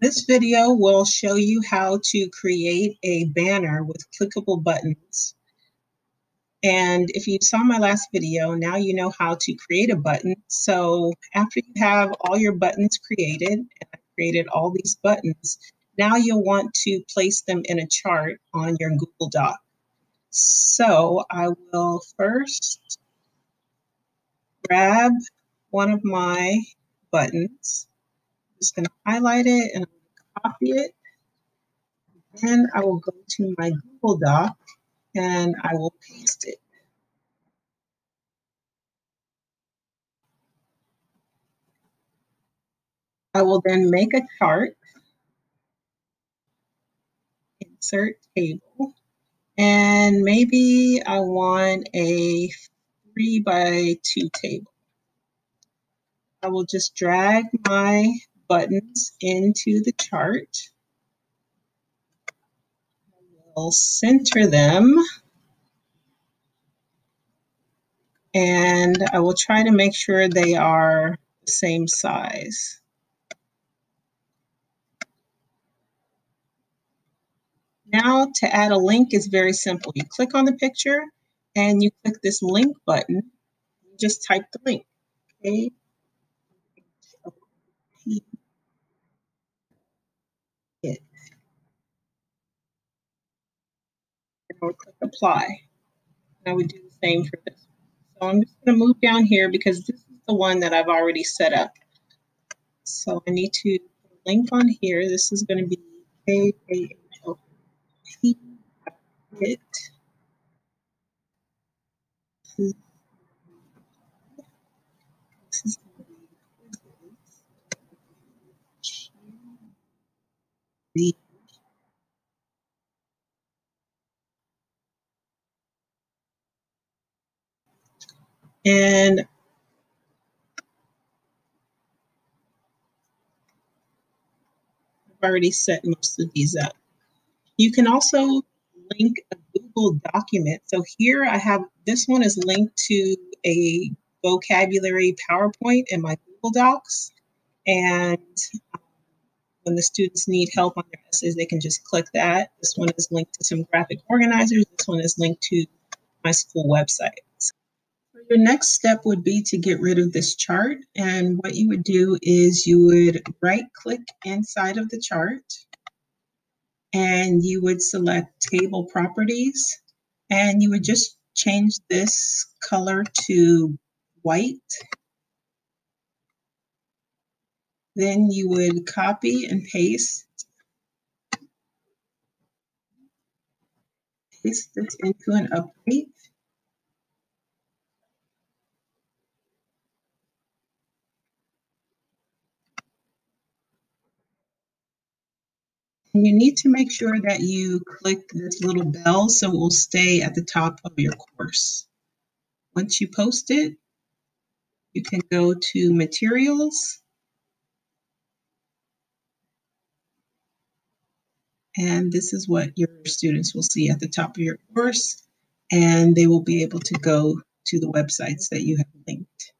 This video will show you how to create a banner with clickable buttons. And if you saw my last video, now you know how to create a button. So after you have all your buttons created, and I created all these buttons, now you'll want to place them in a chart on your Google Doc. So I will first grab one of my buttons. Just going to highlight it and copy it. Then I will go to my Google Doc and I will paste it. I will then make a chart, insert table, and maybe I want a three by two table. I will just drag my buttons into the chart. We'll center them. And I will try to make sure they are the same size. Now to add a link is very simple. You click on the picture and you click this link button. You just type the link. Okay. I would click apply. And I would do the same for this So I'm just going to move down here because this is the one that I've already set up. So I need to link on here. This is going to be is the and I've already set most of these up. You can also link a Google document. So here I have, this one is linked to a vocabulary PowerPoint in my Google Docs. And um, when the students need help on their essays, they can just click that. This one is linked to some graphic organizers. This one is linked to my school website. Your next step would be to get rid of this chart. And what you would do is you would right click inside of the chart and you would select table properties and you would just change this color to white Then you would copy and paste. Paste this into an update. And you need to make sure that you click this little bell so it will stay at the top of your course. Once you post it, you can go to materials And this is what your students will see at the top of your course, and they will be able to go to the websites that you have linked.